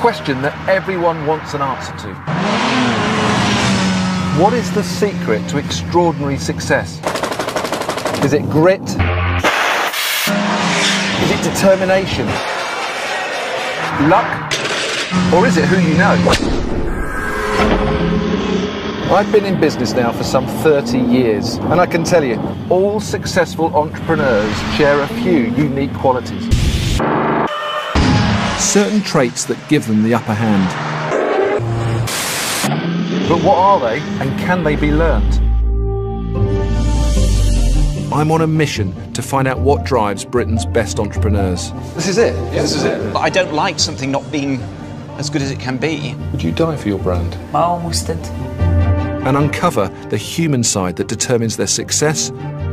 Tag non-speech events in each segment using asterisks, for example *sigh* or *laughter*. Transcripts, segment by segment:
question that everyone wants an answer to. What is the secret to extraordinary success? Is it grit? Is it determination? Luck? Or is it who you know? I've been in business now for some 30 years, and I can tell you, all successful entrepreneurs share a few unique qualities. Certain traits that give them the upper hand. But what are they, and can they be learnt? I'm on a mission to find out what drives Britain's best entrepreneurs. This is it? Yeah, this is it. I don't like something not being as good as it can be. Would you die for your brand? I almost did and uncover the human side that determines their success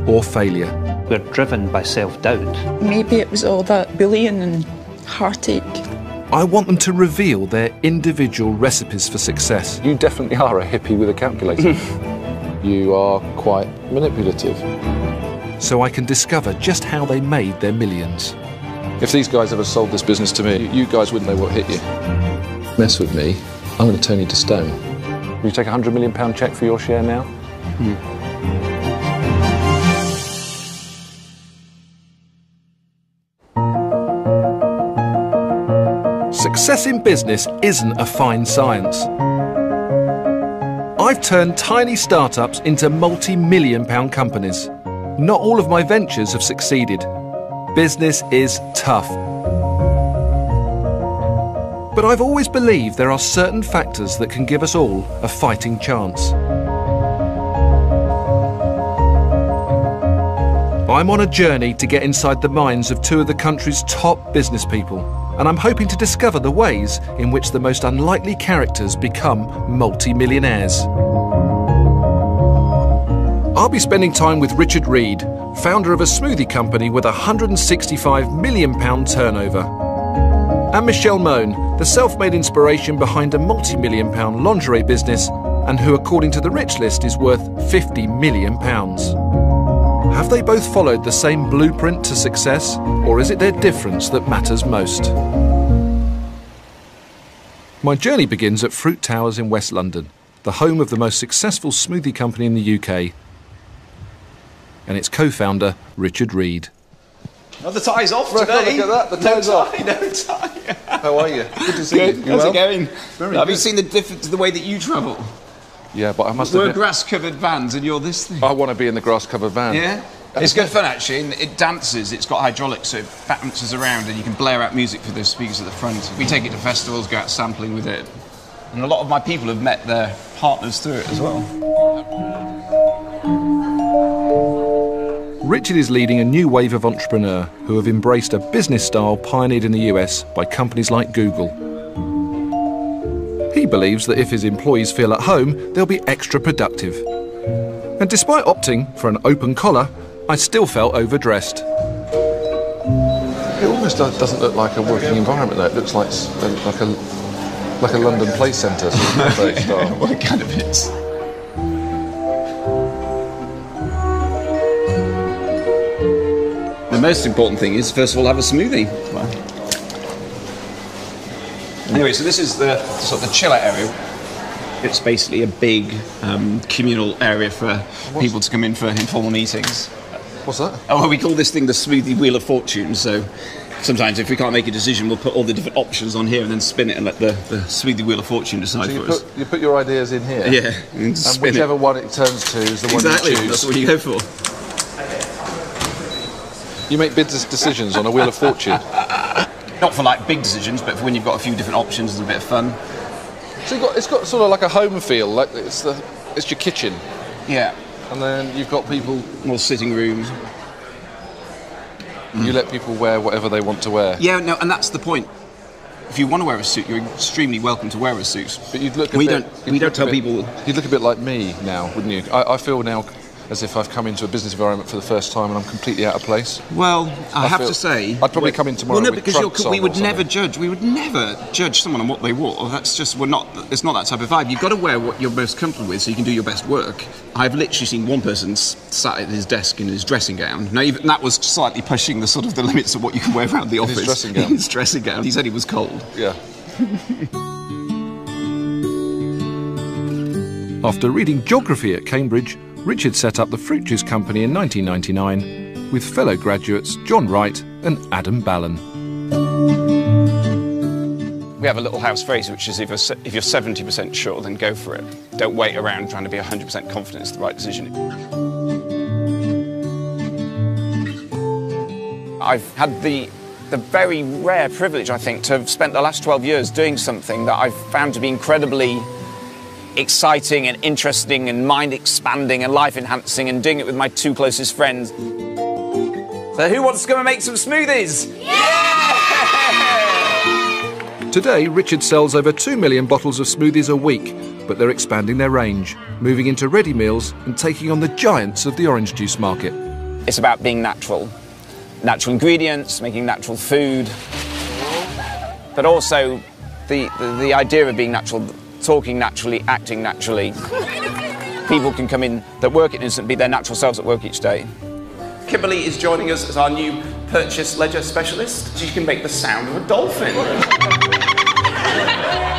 or failure. We're driven by self doubt. Maybe it was all that bullying and heartache. I want them to reveal their individual recipes for success. You definitely are a hippie with a calculator. *laughs* you are quite manipulative. So I can discover just how they made their millions. If these guys ever sold this business to me, you guys wouldn't know what hit you. Mess with me, I'm going to turn you to stone. Will you take a £100 million cheque for your share now? Hmm. Success in business isn't a fine science. I've turned tiny startups into multi million pound companies. Not all of my ventures have succeeded. Business is tough but I've always believed there are certain factors that can give us all a fighting chance. I'm on a journey to get inside the minds of two of the country's top business people, and I'm hoping to discover the ways in which the most unlikely characters become multi-millionaires. I'll be spending time with Richard Reed, founder of a smoothie company with a £165 million turnover and Michelle Mone, the self made inspiration behind a multi million pound lingerie business and who, according to the Rich List, is worth £50 million. Have they both followed the same blueprint to success, or is it their difference that matters most? My journey begins at Fruit Towers in West London, the home of the most successful smoothie company in the UK, and its co founder, Richard Reed. Oh, the tie's off right, today. Look at that, the tie's no off. Tie, no tie. How are you? Good to see Good. you. you How's well? it going? Very Have good. you seen the difference to the way that you travel? Yeah, but I must We're admit, grass-covered vans and you're this thing. I want to be in the grass-covered van. Yeah? It's good fun actually, it dances. It's got hydraulics, so it bounces around, and you can blare out music for the speakers at the front. We take it to festivals, go out sampling with it, and a lot of my people have met their partners through it as well. Richard is leading a new wave of entrepreneur who have embraced a business style pioneered in the US by companies like Google. He believes that if his employees feel at home, they'll be extra productive. And despite opting for an open collar, I still felt overdressed. It almost doesn't look like a working environment, though. It looks like like a like a London Play Centre sort of *laughs* style. *laughs* well, it kind of is. The most important thing is, first of all, have a smoothie. Anyway, so this is the sort of the chill out area. It's basically a big um, communal area for people to come in for informal meetings. What's that? Oh, well, we call this thing the smoothie wheel of fortune. So sometimes, if we can't make a decision, we'll put all the different options on here and then spin it and let the, the smoothie wheel of fortune decide So you for us. you put your ideas in here. Yeah, and And spin it. whichever one it turns to is the Exactly, one you that's what you go for. You make business decisions on a wheel of fortune. *laughs* Not for like big decisions, but for when you've got a few different options, it's a bit of fun. So you've got, it's got sort of like a home feel, like it's the it's your kitchen, Yeah, and then you've got people. more sitting rooms. You let people wear whatever they want to wear. Yeah, no, and that's the point. If you want to wear a suit, you're extremely welcome to wear a suit. But you'd look. A We bit, don't- we don't tell bit- people- You'd look a bit like me now, wouldn't you? I, I feel now as if I've come into a business environment for the first time and I'm completely out of place. Well, I, I have to say, I'd probably come in tomorrow Well, no, with because you're, we would never judge. We would never judge someone on what they wore. That's just we're not. It's not that type of vibe. You've got to wear what you're most comfortable with, so you can do your best work. I've literally seen one person sat at his desk in his dressing gown. Now, even that was slightly pushing the sort of the limits of what you can wear around the office. his dressing *laughs* gown? His dressing gown. He said he was cold. Yeah. After reading geography at Cambridge, Richard set up the Fruit Juice Company in 1999 with fellow graduates John Wright and Adam Balon. We have a little house phrase, which is if you're, if you're 70% sure, then go for it. Don't wait around trying to be 100% confident it's the right decision. I've had the, the very rare privilege, I think, to have spent the last 12 years doing something that I've found to be incredibly exciting and interesting and mind expanding and life enhancing and doing it with my two closest friends. So, who wants to come and make some smoothies? Yeah! Today, Richard sells over 2 million bottles of smoothies a week, but they're expanding their range, moving into ready meals and taking on the giants of the orange juice market. It's about being natural. Natural ingredients, making natural food, but also the, the, the idea of being natural, talking naturally, acting naturally. People can come in that work at Innocent be their natural selves at work each day. Kimberly is joining us as our new purchase ledger specialist. She can make the sound of a dolphin.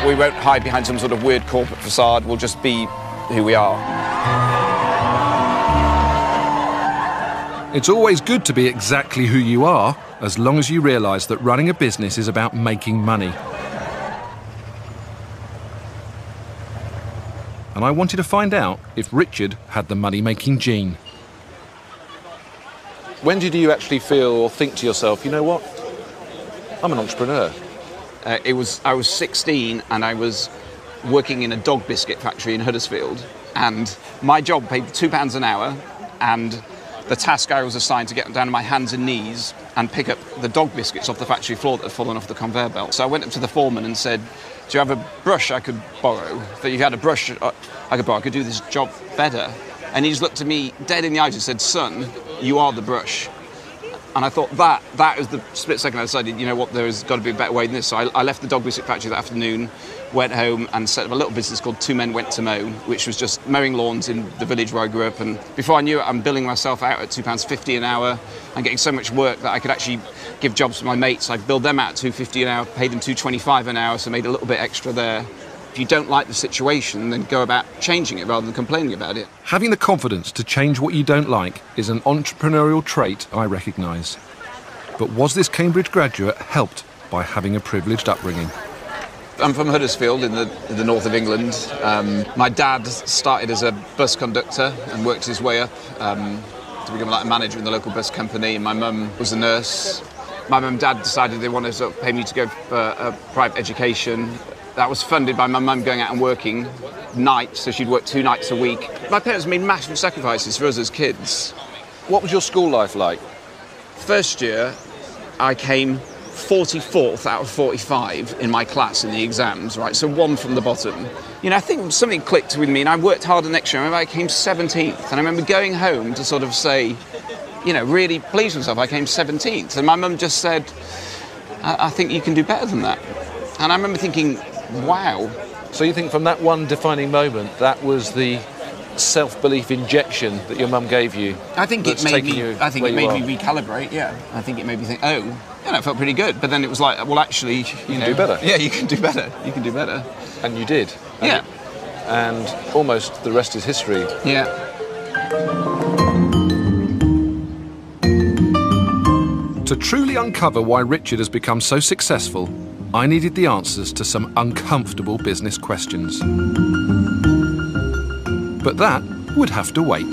we won't hide behind some sort of weird corporate facade, we'll just be who we are. It's always good to be exactly who you are, as long as you realise that running a business is about making money. And I wanted to find out if Richard had the money making gene. When did you actually feel or think to yourself, you know what? I'm an entrepreneur. Uh, it was I was 16 and I was working in a dog biscuit factory in Huddersfield, and my job paid two pounds an hour, and the task I was assigned to get down on my hands and knees and pick up the dog biscuits off the factory floor that had fallen off the conveyor belt. So I went up to the foreman and said, "Do you have a brush I could borrow? If you had a brush uh, I could borrow, I could do this job better." And he just looked at me dead in the eyes and said, "Son, you are the brush." And I thought that that was the split second I decided, you know what, there's got to be a better way than this. So I, I left the dog biscuit factory that afternoon, went home and set up a little business called Two Men Went to Mow, which was just mowing lawns in the village where I grew up. And before I knew it, I'm billing myself out at £2.50 an hour and getting so much work that I could actually give jobs to my mates. I billed them out at 2.50 an hour, paid them 2.25 an hour, so made a little bit extra there. If you don't like the situation, then go about changing it rather than complaining about it. Having the confidence to change what you don't like is an entrepreneurial trait I recognise. But was this Cambridge graduate helped by having a privileged upbringing? I'm from Huddersfield in the, in the north of England. Um, my dad started as a bus conductor and worked his way up um, to become like a manager in the local bus company. And my mum was a nurse. My mum and dad decided they wanted to sort of pay me to go for a private education. That was funded by my mum going out and working nights, so she'd work two nights a week. My parents made massive sacrifices for us as kids. What was your school life like? First year, I came 44th out of 45 in my class in the exams, right? So one from the bottom. You know, I think something clicked with me and I worked harder next year. I remember I came 17th and I remember going home to sort of say, you know, really please myself, I came 17th. And my mum just said, I-, I think you can do better than that. And I remember thinking, wow. So you think from that one defining moment, that was the self-belief injection that your mum gave you? I think it that's made me. you I think it made me recalibrate. Yeah, I think it made me think. Oh, yeah, that felt pretty good. But then it was like, well, actually, you, can know, do better. *laughs* Yeah, you can do better. You can do better. And you did. And Yeah, And almost the rest is history. yeah. To truly uncover why Richard has become so successful, I needed the answers to some uncomfortable business questions. But that would have to wait.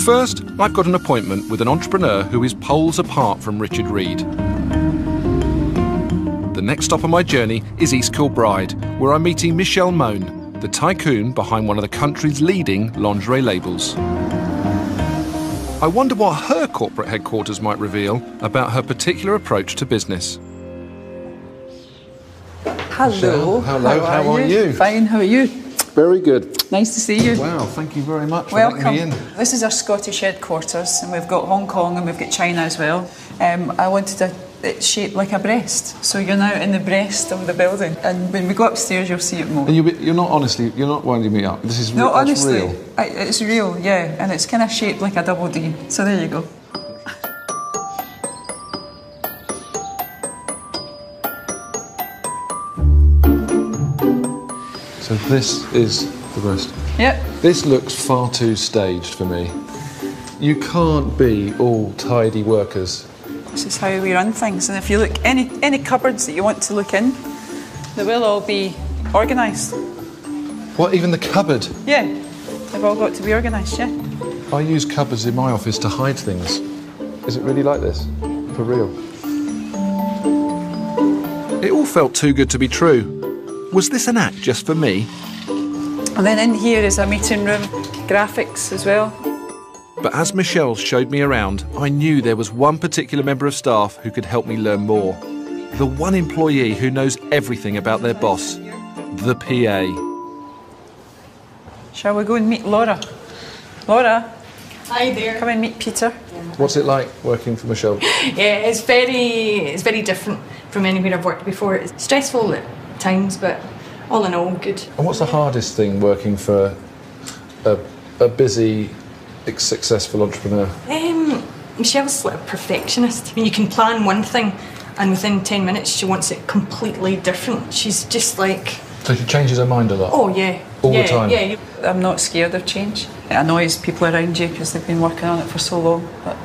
First, I've got an appointment with an entrepreneur who is poles apart from Richard Reed. The next stop on my journey is East Kilbride, where I'm meeting Michelle Mone, the tycoon behind one of the country's leading lingerie labels. I wonder what her corporate headquarters might reveal about her particular approach to business. Hello. hello, how are you? Fine, how are you? Very good. Nice to see you. Wow, thank you very much Welcome. This is our Scottish headquarters, and we've got Hong Kong and we've got China as well. Um, I wanted a, it's shaped like a breast. So you're now in the breast of the building. And when we go upstairs, you'll see it more. And you, are not honestly, you're not winding me up. This is no, honestly, real. I, it's real, yeah. And it's kind of shaped like a double D. So there you go. So this is the breast. Yep. This looks far too staged for me. You can't be all tidy workers this is how we run things. And if you look any any cupboards that you want to look in, they will all be organised. What, even the cupboard? Yeah. They've all got to be organised, yeah. I use cupboards in my office to hide things. Is it really like this? For real? It all felt too good to be true. Was this an act just for me? And then in here is a meeting room, graphics as well. But as Michelle showed me around, I knew there was one particular member of staff who could help me learn more. The one employee who knows everything about their boss, the PA. Shall we go and meet Laura? Laura, Hi there. come and meet Peter. What's it like working for Michelle? *laughs* Yeah, it's very it's very different from anywhere I've worked before. It's stressful at times, but all in all, good. And what's the hardest thing working for a, a busy, ex- successful entrepreneur? Um, Michelle's like a perfectionist. I mean, you can plan one thing, and within ten minutes she wants it completely different. She's just like, So she changes her mind a lot. oh yeah, All the time? Yeah, I'm not scared of change. It annoys people around you because they've been working on it for so long. But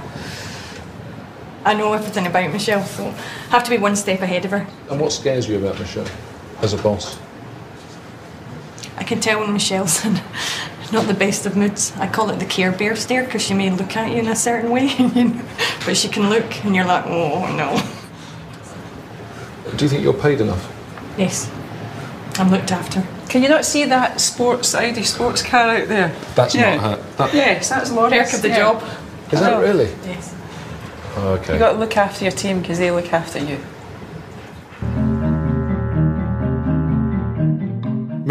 I know everything about Michelle, so I have to be one step ahead of her. And what scares you about Michelle as a boss? I can tell when Michelle's in *laughs* not the best of moods. I call it the Care Bear stare because she may look at you in a certain way, *laughs* you know, but she can look and you're like, oh no. Do you think you're paid enough? Yes, I'm looked after. can you not see that sports Audi sports car out there? That's Yeah. not her. That, Yes, that's Laura's. Perk of the yeah. job. Is that oh. really? Yes. Oh, okay. You got to look after your team because they look after you.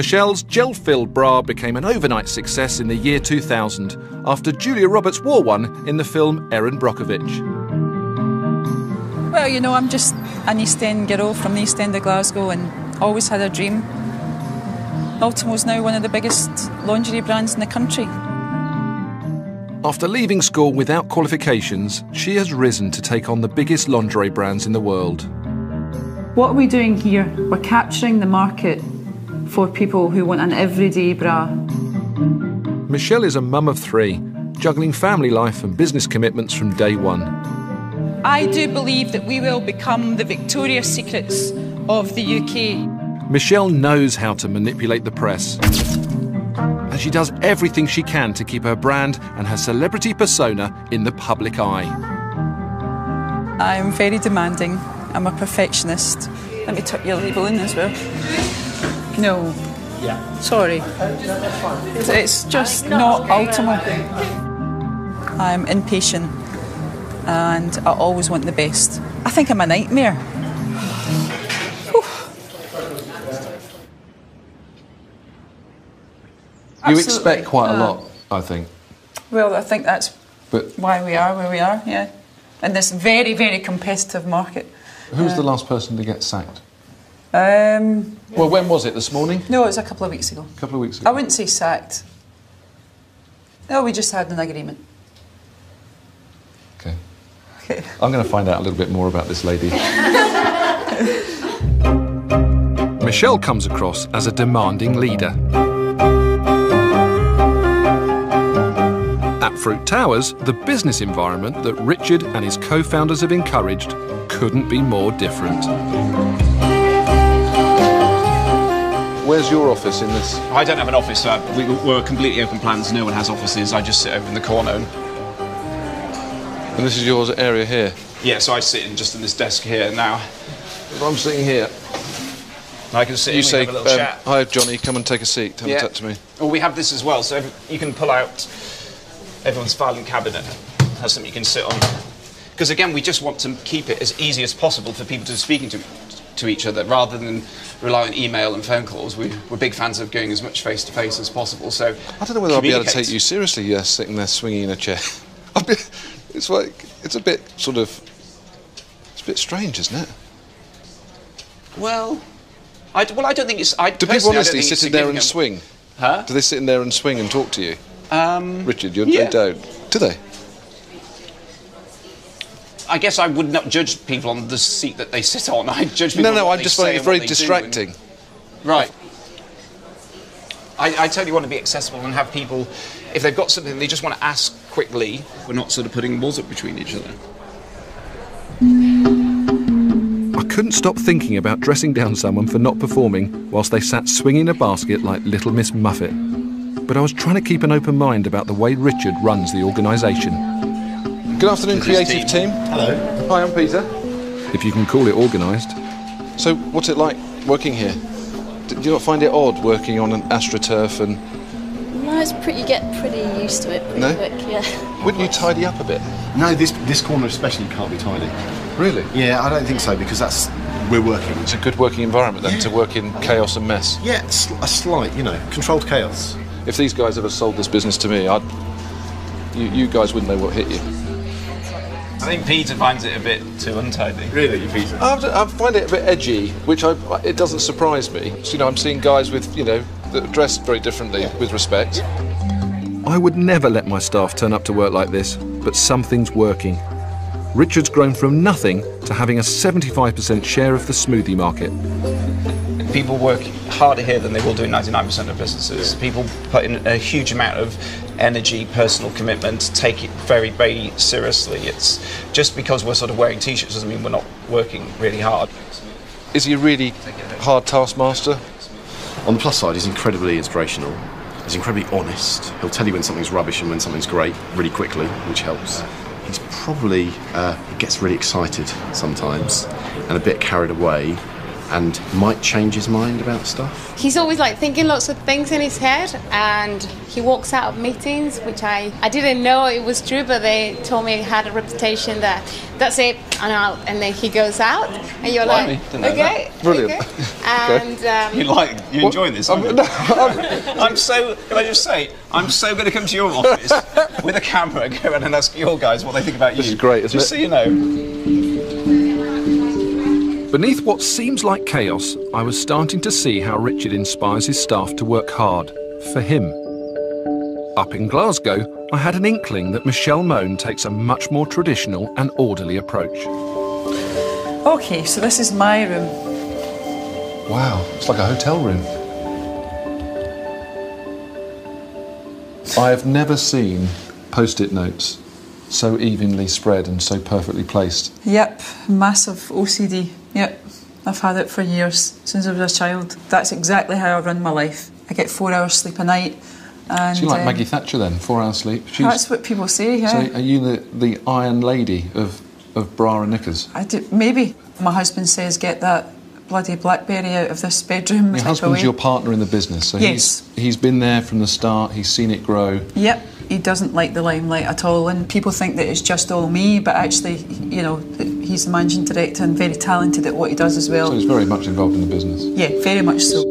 Michelle's gel filled bra became an overnight success in the year 2000 after Julia Roberts wore one in the film Erin Brockovich. Well, you know, I'm just an East End girl from the East End of Glasgow and always had a dream. Ultimo's now one of the biggest lingerie brands in the country. After leaving school without qualifications, she has risen to take on the biggest lingerie brands in the world. What are we doing here? We're capturing the market for people who want an everyday bra. Michelle is a mum of three, juggling family life and business commitments from day one. I do believe that we will become the Victoria's Secrets of the UK. Michelle knows how to manipulate the press. And she does everything she can to keep her brand and her celebrity persona in the public eye. I'm very demanding. I'm a perfectionist. Let me tuck your label in as well. No. Yeah. Sorry. It's- It's just not Ultimo. I'm impatient and I always want the best. I think I'm a nightmare. You Absolutely. expect quite a Uh, lot, I think. Well, I think that's But why we are where we are, yeah. In this very, very competitive market. who was the last person to get sacked? Um, Well, when was it? This morning? no, it was a couple of weeks ago. A couple of weeks ago. I wouldn't say sacked. No, we just had an agreement. Okay. Okay. *laughs* I'm going to find out a little bit more about this lady. *laughs* Michelle comes across as a demanding leader. At Fruit Towers, the business environment that Richard and his co founders have encouraged couldn't be more different. Where's your office in this? I don't have an office. Uh, we, we're completely open plans. No one has offices. I just sit over in the corner. And, And this is yours area here. yeah, so I sit in just in this desk here now. If I'm sitting here, I can sit you and say, have a little um, chat. "Hi, Johnny, come and take a seat. Have Yeah. a chat to me." Well, we have this as well, so every, you can pull out everyone's filing cabinet. Has something you can sit on. Because again, we just want to keep it as easy as possible for people to be speaking to to each other, rather than rely on email and phone calls. We, we're big fans of going as much face to face as possible. So I don't know whether I'll be able to take you seriously. Yeah, sitting there swinging in a chair. *laughs* Be, it's like it's a bit sort of. It's a bit strange, isn't it? Well, I, well, I don't think it's. I Do people honestly sit in there and swing? Huh? Do they sit in there and swing and talk to you? Um, Richard, you're, yeah. they don't. Do they? I guess I would not judge people on the seat that they sit on. *laughs* I judge people. No, on no. what I'm just say finding it very what they do and- distracting. Right. I, I totally want to be accessible and have people, if they've got something they just want to ask quickly, we're not sort of putting walls up between each other. I couldn't stop thinking about dressing down someone for not performing whilst they sat swinging a basket like Little Miss Muffet. But I was trying to keep an open mind about the way Richard runs the organisation. Good afternoon, creative team. Hello. Hi, I'm Peter. If you can call it organised. So, what's it like working here? Do you not find it odd working on an astroturf and No, it's pretty. You get pretty used to it pretty No? quick. Yeah. wouldn't you tidy up a bit? No, this this corner especially can't be tidy. Really? Yeah, I don't think so because that's we're working. It's a good working environment then to work in chaos and mess. Yeah, a slight, you know, controlled chaos. If these guys ever sold this business to me, I'd. You, you guys wouldn't know what hit you. I think Peter finds it a bit too untidy. Really, Peter? I, I find it a bit edgy, which I, it doesn't surprise me. So, you know, I'm seeing guys with, you know, that are dressed very differently with respect. I would never let my staff turn up to work like this, but something's working. Richard's grown from nothing to having a 75% share of the smoothie market. People work harder here than they will do in 99% of businesses. People put in a huge amount of energy, personal commitment, take it very, very seriously. It's just because we're sort of wearing t-shirts doesn't mean we're not working really hard. Is he a really hard taskmaster? On the plus side, he's incredibly inspirational. He's incredibly honest. He'll tell you when something's rubbish and when something's great really quickly, which helps. He's probably uh, gets really excited sometimes and a bit carried away, and might change his mind about stuff. He's always like thinking lots of things in his head, and he walks out of meetings, which I, I didn't know it was true, but they told me he had a reputation that that's it, I'm out, and then he goes out, and you're Blimey, like, didn't know okay, Brilliant. *laughs* okay. and um, You like, you enjoying this? aren't you? *laughs* *laughs* I'm so. Can I just say, I'm so going to come to your office with a camera and go around and ask your guys what they think about you. This is great, isn't just it? so you know. Beneath what seems like chaos, I was starting to see how Richard inspires his staff to work hard for him. Up in Glasgow, I had an inkling that Michelle Mone takes a much more traditional and orderly approach. Okay, so this is my room. Wow, it's like a hotel room. I have never seen post it notes so evenly spread and so perfectly placed. Yep, massive OCD. Yep, I've had it for years, since I was a child. That's exactly how I run my life. I get four hours sleep a night. And, So you're like um, Maggie Thatcher then, four hours sleep. She's- That's what people say, yeah. So are you the, the iron lady of, of bra and knickers? I do, maybe. My husband says, get that bloody Blackberry out of this bedroom. Your husband's away. your partner in the business, so Yes. he's, he's been there from the start, he's seen it grow. Yep, he doesn't like the limelight at all, and people think that it's just all me, but actually, you know, he's the managing director and very talented at what he does as well. So he's very much involved in the business. Yeah, very much so.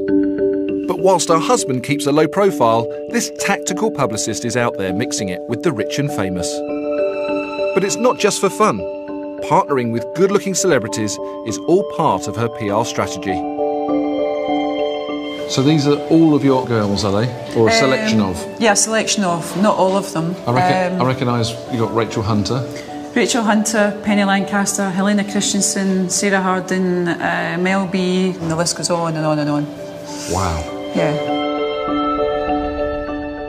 But whilst our husband keeps a low profile, this tactical publicist is out there mixing it with the rich and famous. But it's not just for fun. Partnering with good looking celebrities is all part of her PR strategy. So these are all of your girls, are they? Or a selection Um, of? Yeah, a selection of, not all of them. I, reckon, Um, I recognise you got Rachel Hunter. Rachel Hunter, Penny Lancaster, Helena Christensen, Sarah Harding, uh, Mel B, and the list goes on and on and on. Wow. Yeah.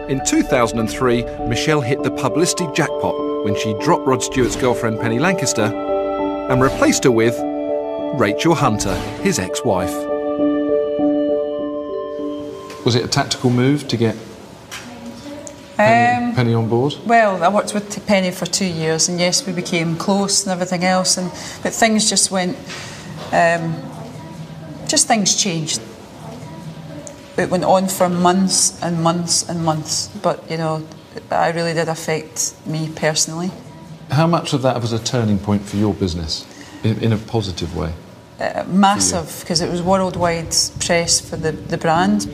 In 2003, Michelle hit the publicity jackpot when she dropped Rod Stewart's girlfriend Penny Lancaster and replaced her with Rachel Hunter, his ex wife. Was it a tactical move to get Penny, Um, Penny on board? Well, I worked with Penny for two years, and yes, we became close and everything else. And but things just went, um, just things changed. It went on for months and months and months. But you know, I really did affect me personally. How much of that was a turning point for your business in, in a positive way? Uh, massive, because it was worldwide press for the, the brand.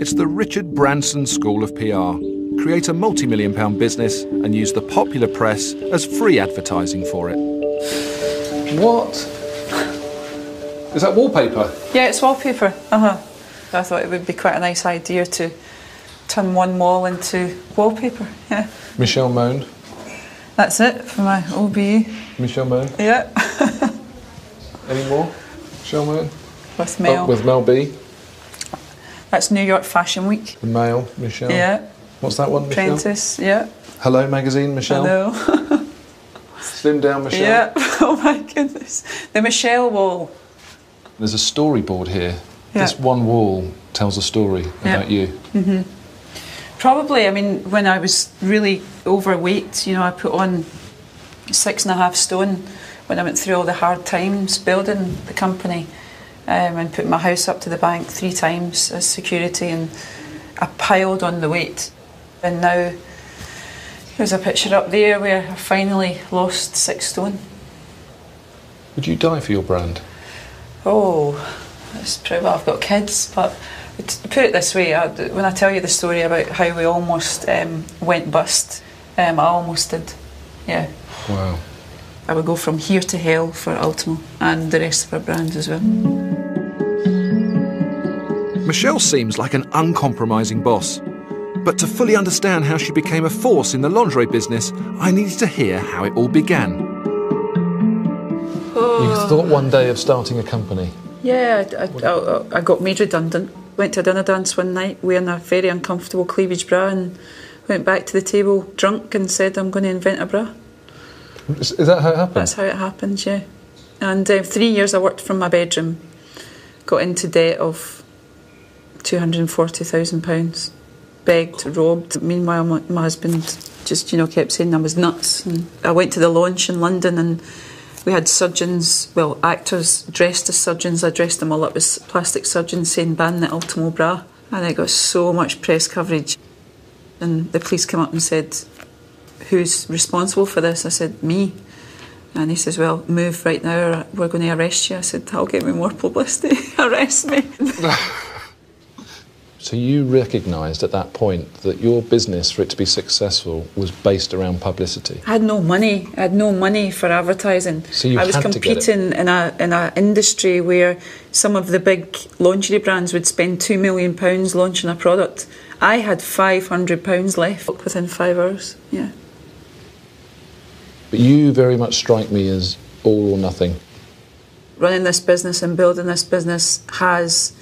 It's the Richard Branson School of PR. Create a multi million pound business and use the popular press as free advertising for it. What? Is that wallpaper? Yeah, it's wallpaper. Uh huh. I thought it would be quite a nice idea to turn one wall into wallpaper. Yeah. *laughs* Michelle Mone. That's it for my OBE. Michelle Mone. Yeah. *laughs* Any more? Michelle With Mel. Oh, with Mel B. That's New York Fashion Week. The Mail, Michelle. Yeah. What's that one, Michelle? Apprentice, yeah. Hello Magazine, Michelle. Hello. *laughs* Slim down, Michelle. yeah. *laughs* Oh my goodness. The Michelle wall. There's a storyboard here. Yeah. This one wall tells a story Yeah. about you. hmm Probably, I mean, when I was really overweight, you know, I put on six and a half stone when I went through all the hard times building the company um, and put my house up to the bank three times as security and I piled on the weight. And now there's a picture up there where I finally lost six stone. Would you die for your brand? Oh, that's pretty well. I've got kids, but to put it this way, I, when I tell you the story about how we almost um, went bust, um, I almost did. Yeah, Wow. I would go from here to hell for Ultimo and the rest of our brands as well. Michelle seems like an uncompromising boss. But to fully understand how she became a force in the lingerie business, I needed to hear how it all began. You thought one day of starting a company. Yeah, I, I, I, I got made redundant. Went to a dinner dance one night wearing a very uncomfortable cleavage bra and went back to the table drunk and said, I'm going to invent a bra. Is, that how it happened? That's how it happened, yeah. And uh, three years I worked from my bedroom, got into debt of £240,000, begged, robbed. Meanwhile, my, my husband just, you know, kept saying I was nuts. And I went to the launch in London and we had surgeons, well, actors dressed as surgeons. I dressed them all up as plastic surgeons saying ban the Ultimo bra. And I got so much press coverage. And the police came up and said, Who's responsible for this? I said, Me. And he says, Well, move right now or we're going to arrest you. I said, I'll get me more publicity. *laughs* arrest me. *laughs* So you recognised at that point that your business, for it to be successful, was based around publicity. I had no money. I had no money for advertising. So you I was had to get it. competing in a in an industry where some of the big lingerie brands would spend two million pounds launching a product. I had five hundred pounds left within five hours. Yeah. But you very much strike me as all or nothing. Running this business and building this business has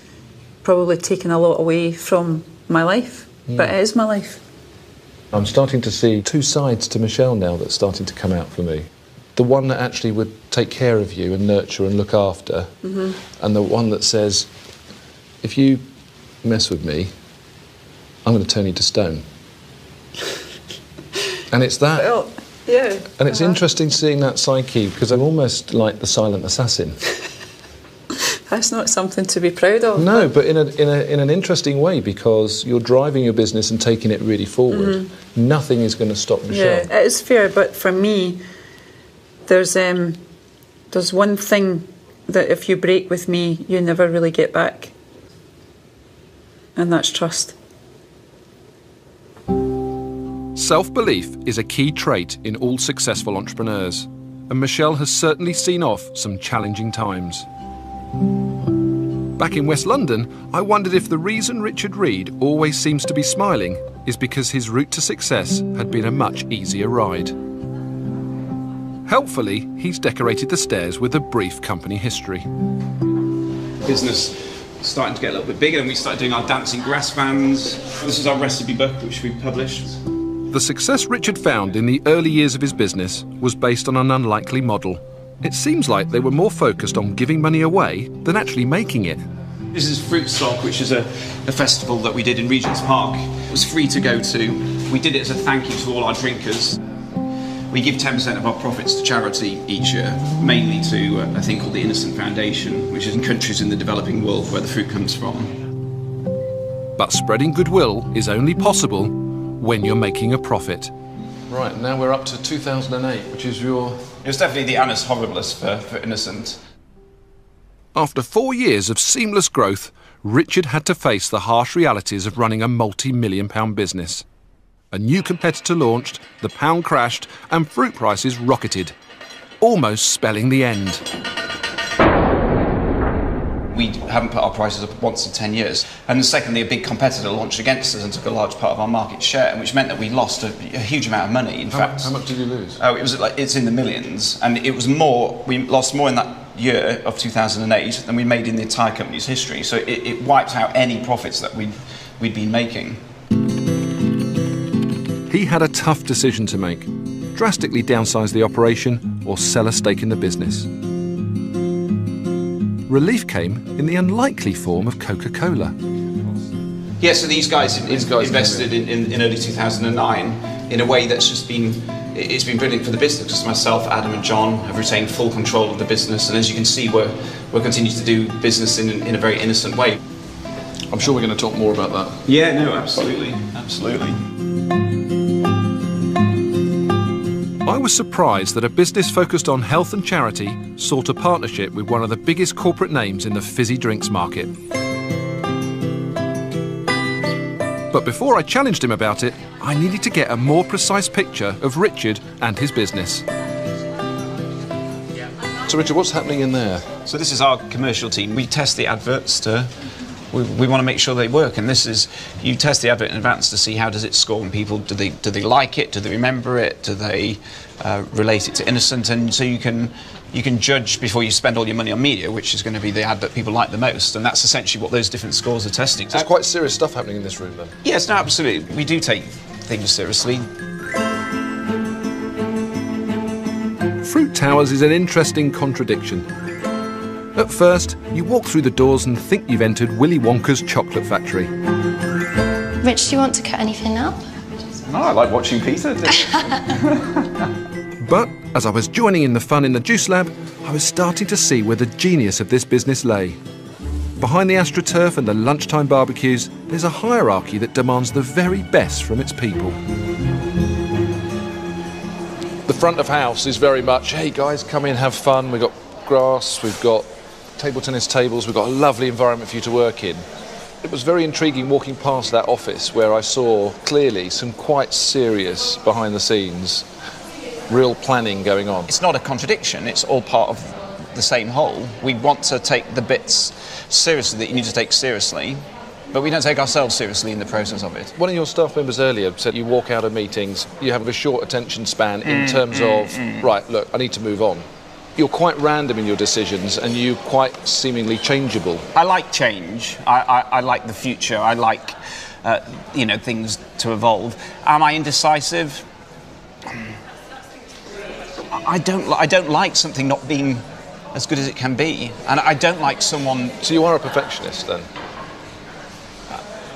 probably taken a lot away from my life, but it is my life. I'm starting to see two sides to Michelle now that's starting to come out for me. The one that actually would take care of you and nurture and look after, Mhm. and the one that says, if you mess with me, I'm going to turn you to stone. *laughs* and it's that. Well, yeah. And it's uh-huh. interesting seeing that psyche because I'm almost like the silent assassin. *laughs* That's not something to be proud of. No, but in, a, in, a, in an interesting way because you're driving your business and taking it really forward. Mhm. Nothing is going to stop Michelle. Yeah, it is fair, but for me, there's um, there's one thing that if you break with me, you never really get back, and that's trust. Self belief is a key trait in all successful entrepreneurs, and Michelle has certainly seen off some challenging times. Back in West London, I wondered if the reason Richard Reed always seems to be smiling is because his route to success had been a much easier ride. Helpfully, he's decorated the stairs with a brief company history. business starting to get a little bit bigger and we started doing our dancing grass vans. This is our recipe book which we published. The success Richard found in the early years of his business was based on an unlikely model. It seems like they were more focused on giving money away than actually making it. This is Fruitstock, which is a, a festival that we did in Regent's Park. It was free to go to. We did it as a thank you to all our drinkers. We give 10% of our profits to charity each year, mainly to uh, a thing called the Innocent Foundation, which is in countries in the developing world where the fruit comes from. But spreading goodwill is only possible when you're making a profit. Right, now we're up to 2008, which is your. It was definitely the annus horribilis for, for Innocent. After four years of seamless growth, Richard had to face the harsh realities of running a multi million pound business. A new competitor launched, the pound crashed, and fruit prices rocketed, almost spelling the end. We haven't put our prices up once in 10 years. And secondly, a big competitor launched against us and took a large part of our market share, which meant that we lost a, a huge amount of money. In How, fact, how much did you lose? Oh, it was like it's in the millions, and it was more. We lost more in that year of 2008 than we made in the entire company's history. So it, it wiped out any profits that we'd we'd been making. He had a tough decision to make drastically downsize the operation or sell a stake in the business. Relief came in the unlikely form of Coca Cola. Yeah, so these guys, in, These guys invested in, in, in early 2009 in a way that's just been it's been brilliant for the business because myself, Adam, and John have retained full control of the business, and as you can see, we're we're continuing to do business in, in a very innocent way. I'm sure we're going to talk more about that. Yeah, no, absolutely, absolutely. Was surprised that a business focused on health and charity sought a partnership with one of the biggest corporate names in the fizzy drinks market. But before I challenged him about it, I needed to get a more precise picture of Richard and his business. So, Richard, what's happening in there? So this is our commercial team. We test the adverts to. We, we want to make sure they work, and this is you test the advert in advance to see how does it score, and people do they do they like it, do they remember it, do they uh, relate it to innocent, and so you can you can judge before you spend all your money on media, which is going to be the ad that people like the most, and that's essentially what those different scores are testing. There's quite serious stuff happening in this room, then. Yes, no, absolutely. We do take things seriously. Fruit Towers is an interesting contradiction. At first, you walk through the doors and think you've entered Willy Wonka's chocolate factory. Rich, do you want to cut anything up? No, I like watching Peter. *laughs* But as I was joining in the fun in the juice lab, I was starting to see where the genius of this business lay. Behind the AstroTurf and the lunchtime barbecues, there's a hierarchy that demands the very best from its people. The front of house is very much, hey guys, come in, have fun. We've got grass, we've got table tennis tables, we've got a lovely environment for you to work in. It was very intriguing walking past that office where I saw clearly some quite serious behind the scenes, real planning going on. it's not a contradiction, it's all part of the same whole. We want to take the bits seriously that you need to take seriously, but we don't take ourselves seriously in the process of it. One of your staff members earlier said you walk out of meetings, you have a short attention span in mm, terms mm, of, mm. right, look, I need to move on. You're quite random in your decisions and you're quite seemingly changeable. I like change. I, I, I like the future. I like, uh, you know, things to evolve. Am I indecisive? I don't. I don't like something not being as good as it can be, and I don't like someone. So you are a perfectionist then?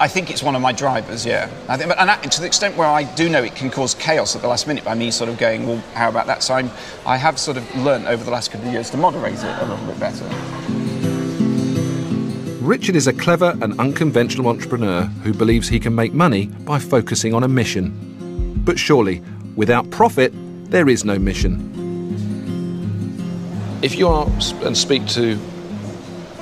I think it's one of my drivers. Yeah. I think, but and that, to the extent where I do know it can cause chaos at the last minute by me sort of going, well, how about that? So I'm, I have sort of learnt over the last couple of years to moderate it a little bit better. Richard is a clever and unconventional entrepreneur who believes he can make money by focusing on a mission. But surely, without profit, there is no mission. If you are and speak to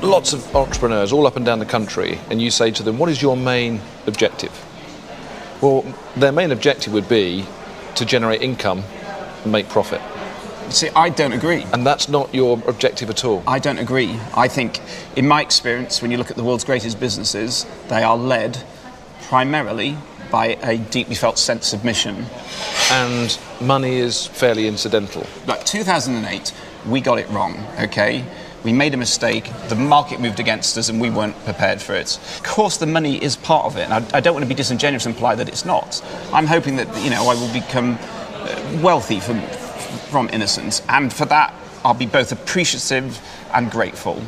lots of entrepreneurs all up and down the country and you say to them, what is your main objective? Well, their main objective would be to generate income and make profit. See, I don't agree. And that's not your objective at all. I don't agree. I think, in my experience, when you look at the world's greatest businesses, they are led primarily by a deeply felt sense of mission. And money is fairly incidental. Like 2008, we got it wrong, okay? We made a mistake, the market moved against us, and we weren't prepared for it. Of course, the money is part of it, and I, I don't want to be disingenuous and imply that it's not. I'm hoping that, you know, I will become uh, wealthy from, from innocence, and for that, I'll be both appreciative and grateful.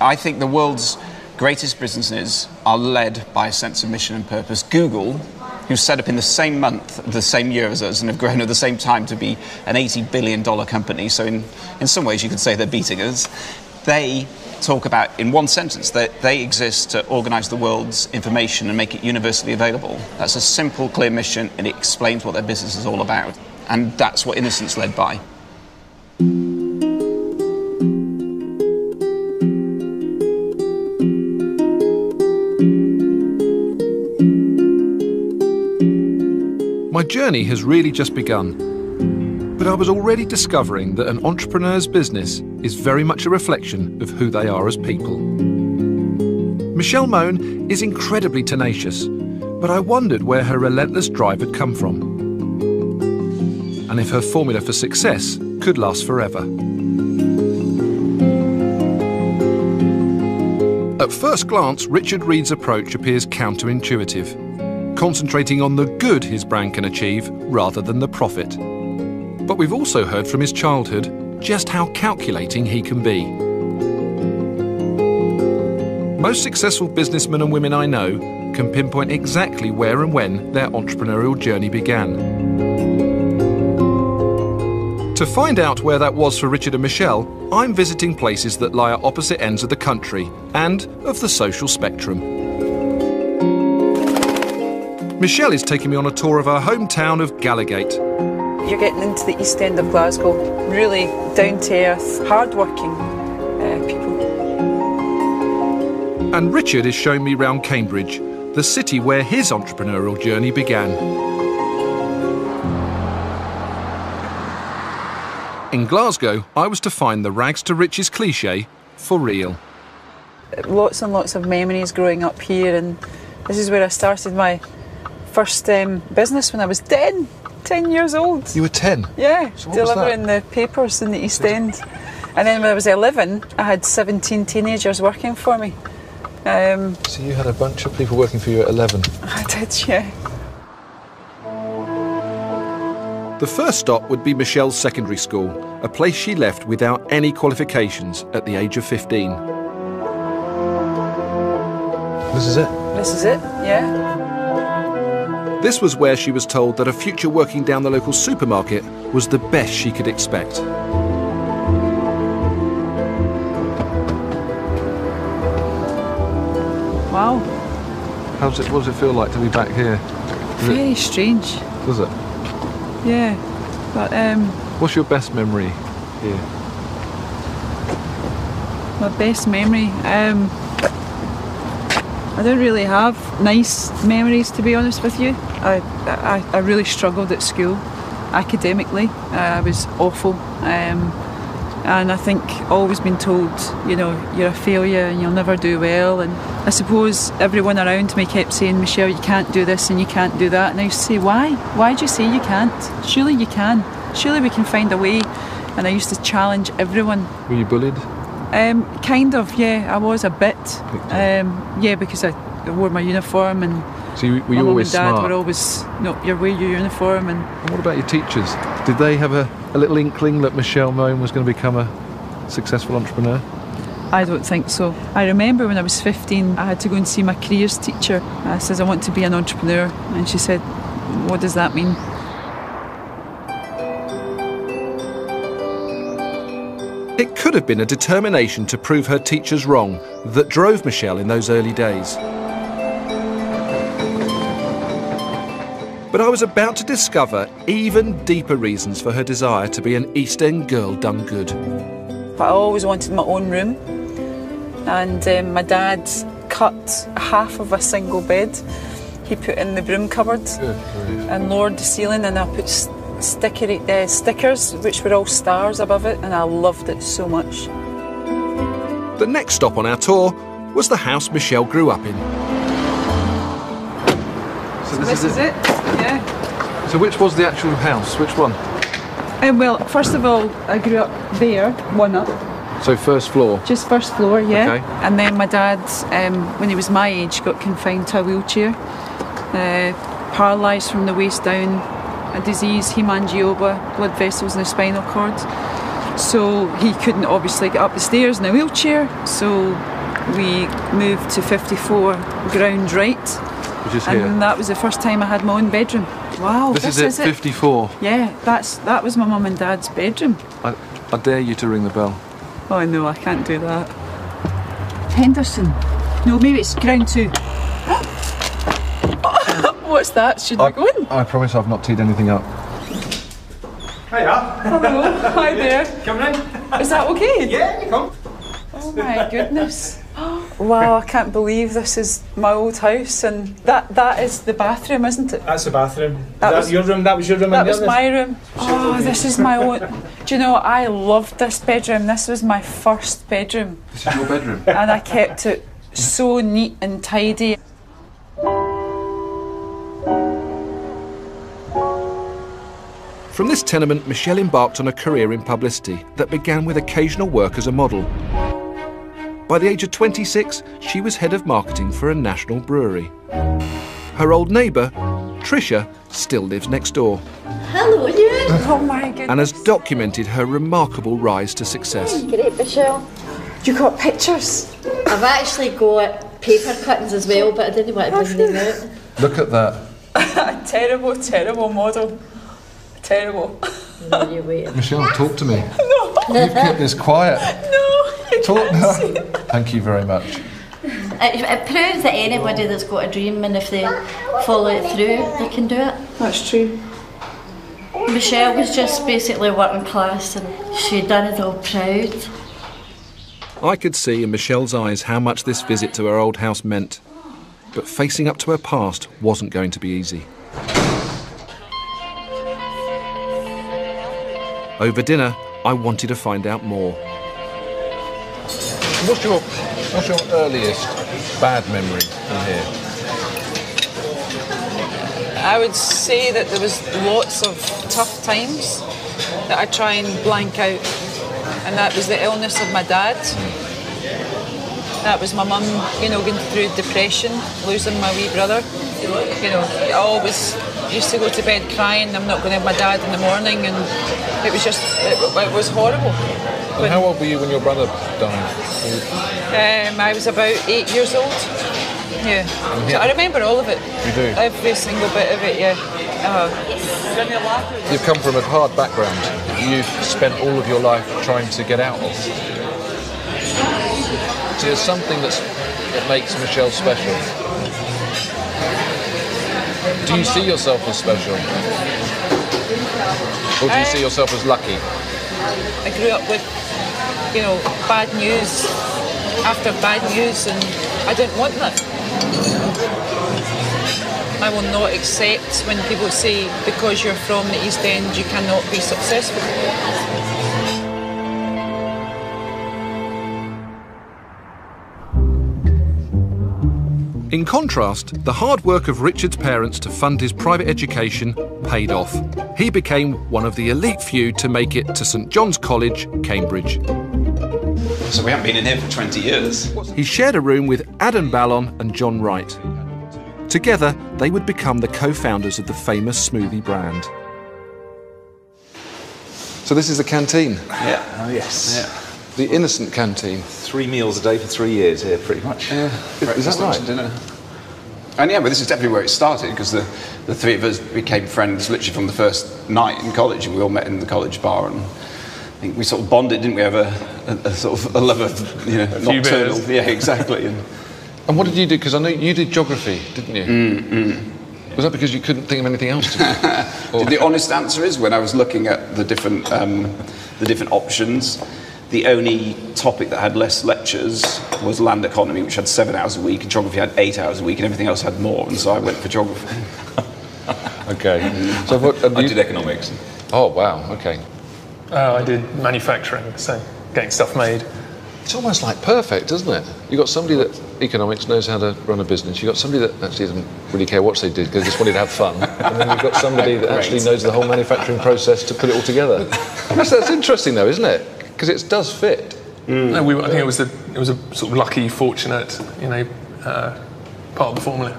I think the world's greatest businesses are led by a sense of mission and purpose. Google, who set up in the same month, the same year as us, and have grown at the same time to be an $80 billion company, so in, in some ways you could say they're beating us, they talk about, in one sentence, that they exist to organise the world's information and make it universally available. That's a simple, clear mission, and it explains what their business is all about. And that's what Innocent's led by. Journey has really just begun. But I was already discovering that an entrepreneur's business is very much a reflection of who they are as people. Michelle Mone is incredibly tenacious, but I wondered where her relentless drive had come from. And if her formula for success could last forever. At first glance, Richard Reed's approach appears counterintuitive, concentrating on the good his brand can achieve rather than the profit. But we've also heard from his childhood just how calculating he can be. Most successful businessmen and women I know can pinpoint exactly where and when their entrepreneurial journey began. To find out where that was for Richard and Michelle, I'm visiting places that lie at opposite ends of the country and of the social spectrum. Michelle is taking me on a tour of her hometown of Gallowgate. You're getting into the east end of Glasgow, really down to earth, hard-working uh, people. And Richard is showing me round Cambridge, the city where his entrepreneurial journey began. In Glasgow, I was to find the rags to riches cliche for real. Lots and lots of memories growing up here, and this is where I started my first um, business when I was 10, 10 years old. You were 10? Yeah, So delivering the papers in the East End. And then when I was 11, I had 17 teenagers working for me. Um, So you had a bunch of people working for you at 11. I did, yeah. The first stop would be Michelle's secondary school, a place she left without any qualifications at the age of 15. This is it? This is it, yeah. This was where she was told that a future working down the local supermarket was the best she could expect. Wow, How's it, what does it feel like to be back here? It- very strange. Does it? Yeah, but um, What's your best memory here? my best memory. Um, I don't really have nice memories, to be honest with you. I, I, I really struggled at school academically. Uh, I was awful. Um, and I think always been told, you know, you're a failure and you'll never do well. And I suppose everyone around me kept saying, Michelle, you can't do this and you can't do that. And I used to say, why? Why do you say you can't? Surely you can. Surely we can find a way. And I used to challenge everyone Were you bullied? um, kind of, yeah. I was a bit. Um, yeah, because I wore my uniform and So you, were my you mum always and dad smart? were always, no, you wear your uniform and And what about your teachers? Did they have a, a little inkling that Michelle Mone was going to become a successful entrepreneur? I don't think so. I remember when I was 15, I had to go and see my careers teacher. Uh, I says, I want to be an entrepreneur. And she said, What does that mean? It could have been a determination to prove her teachers wrong that drove Michelle in those early days. But I was about to discover even deeper reasons for her desire to be an East End girl done good. But I always wanted my own room. And um, my dad cut half of a single bed. He put in the broom cupboard and lowered the ceiling, and I put s- stickery, uh, stickers, which were all stars above it, and I loved it so much. The next stop on our tour was the house Michelle grew up in. So This is it, yeah. So which was the actual house? Which one? Um, well, first of all, I grew up there, one up, So first floor. just first floor, yeah. Okay. And then my dad, um, when he was my age, got confined to a wheelchair, uh, paralysed from the waist down, a disease, hemangioma, blood vessels in the spinal cord. So he couldn't obviously get up the stairs in a wheelchair. So we moved to 54 Ground Right, Which is and here. that was the first time I had my own bedroom. Wow, This, is it, 54. Yeah, that's that was my mum and dad's bedroom. I, I dare you to ring the bell. Oh no, I can't do that. Henderson. No, maybe it's ground two. *gasps* What's that? Should we go in? I promise I've not teed anything up. Hiya. Hello, hi there. Come in. Is that okay? Yeah, come. Oh my goodness. Wow, I can't believe this is my old house, and that that is the bathroom, isn't it? That's the bathroom. That That was- your room. That was your room. That and the was my room. Oh, this is my own. Do you know, I loved this bedroom. This was my first bedroom. This is your bedroom. and I kept it so neat and tidy. From this tenement, Michelle embarked on a career in publicity that began with occasional work as a model. By the age of 26, she was head of marketing for a national brewery. Her old neighbour, Tricia, still lives next door Hello, you. Oh my goodness. and has documented her remarkable rise to success. Great, Michelle. You got pictures? I've actually got paper cuttings as well, but I didn't want to bring them out. Look at that. a *laughs* terrible, terrible model. Terrible. No, you wait. Michelle, talk to me. *laughs* No. You've kept this quiet. No. Talk now. *laughs* Thank you very much. It, it proves that anybody that's got a dream and if they follow it through, they can do it. That's true. Michelle was just basically working class and she'd done it all proud. I could see in Michelle's eyes how much this visit to her old house meant. But facing up to her past wasn't going to be easy. Over dinner, I wanted to find out more. What's your What's your earliest bad memory from here? I would say that there was lots of tough times that I try and blank out, and that was the illness of my dad. That was my mum, you know, going through depression, losing my wee brother. You know, I always used to go to bed crying. I'm not going to have my dad in the morning, and it was just, it, it was horrible. And how old were you when your brother died? Um, I was about eight years old. Yeah. So I remember all of it. You do? Every single bit of it, yeah. Uh, You've come from a hard background. You've spent all of your life trying to get out of. So there's something that's, that makes Michelle special. Do you see yourself as special? Or do you see yourself as lucky? I grew up with, you know, bad news after bad news, and I didn't want that. I will not accept when people say because you're from the East End you cannot be successful. In contrast, the hard work of Richard's parents to fund his private education paid off. He became one of the elite few to make it to St John's College, Cambridge. So we haven't been in here for 20 years. He shared a room with Adam Balon and Jon Wright. Together, they would become the co founders of the famous smoothie brand. So this is the canteen. Yeah. Oh, yes. Yeah. The innocent canteen. Three meals a day for three years here, pretty much. Yeah. Is that right? and Dinner. And yeah, but this is definitely where it started because the, the three of us became friends literally from the first night in college, and we all met in the college bar, and I think we sort of bonded, didn't we? Have a, a, a sort of a love of you know few nocturnal, beers. yeah, exactly. And *laughs* And what did you do? Because I know you did geography, didn't you? Mm, Was that because you couldn't think of anything else to do? *laughs* the honest answer is when I was looking at the different um, the different options, the only topic that had less lectures was land economy, which had seven hours a week, and geography had eight hours a week, and everything else had more. And so I went for geography. *laughs* okay. So what? I did economics. Oh wow. Okay. Oh, I did manufacturing, so getting stuff made. It's almost like perfect, isn't it? You've got somebody that economics knows how to run a business. You've got somebody that actually doesn't really care what they did because they just wanted to have fun. And then you've got somebody that actually knows the whole manufacturing process to put it all together. That's, that's interesting though, isn't it? Because it does fit. No, we, I think it was a it was a sort of lucky, fortunate, you know, uh, part of the formula.